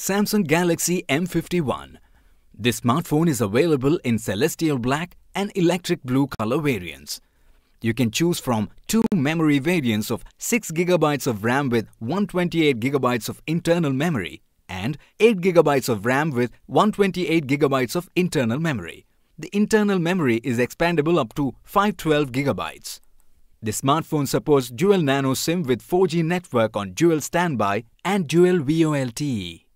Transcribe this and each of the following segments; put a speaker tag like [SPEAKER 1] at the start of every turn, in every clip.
[SPEAKER 1] Samsung Galaxy M51. This smartphone is available in celestial black and electric blue color variants. You can choose from two memory variants of 6GB of RAM with 128GB of internal memory and 8GB of RAM with 128GB of internal memory. The internal memory is expandable up to 512GB. The smartphone supports dual nano SIM with 4G network on dual standby and dual VoLTE.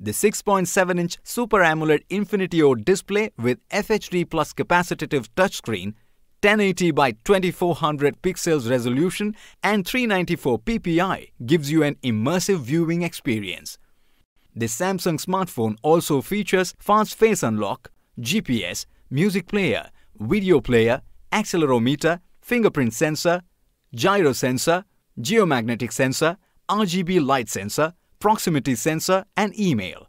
[SPEAKER 1] The 6.7-inch Super AMOLED Infinity O display with FHD plus capacitive touchscreen, 1080 by 2400 pixels resolution and 394 ppi gives you an immersive viewing experience. The Samsung smartphone also features fast face unlock, GPS, music player, video player, accelerometer, fingerprint sensor, gyro sensor, geomagnetic sensor, RGB light sensor, proximity sensor and email.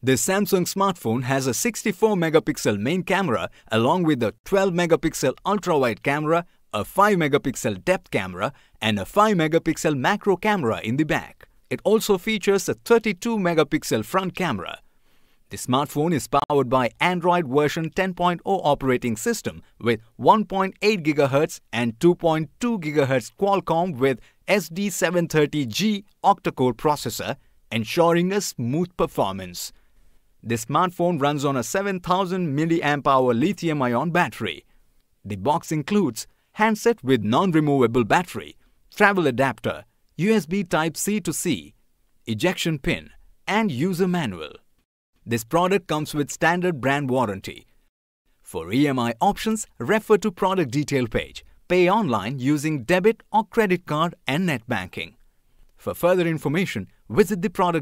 [SPEAKER 1] This Samsung smartphone has a 64 megapixel main camera along with a 12 megapixel ultra-wide camera, a 5 megapixel depth camera and a 5 megapixel macro camera in the back. It also features a 32 megapixel front camera. The smartphone is powered by Android version 10.0 operating system with 1.8 GHz and 2.2 GHz Qualcomm with SD730G octa-core processor, ensuring a smooth performance. The smartphone runs on a 7000 mAh lithium-ion battery. The box includes handset with non-removable battery, travel adapter, USB Type-C to C, ejection pin, and user manual. This product comes with standard brand warranty. For EMI options, refer to product detail page. Pay online using debit or credit card and net banking. For further information, visit the product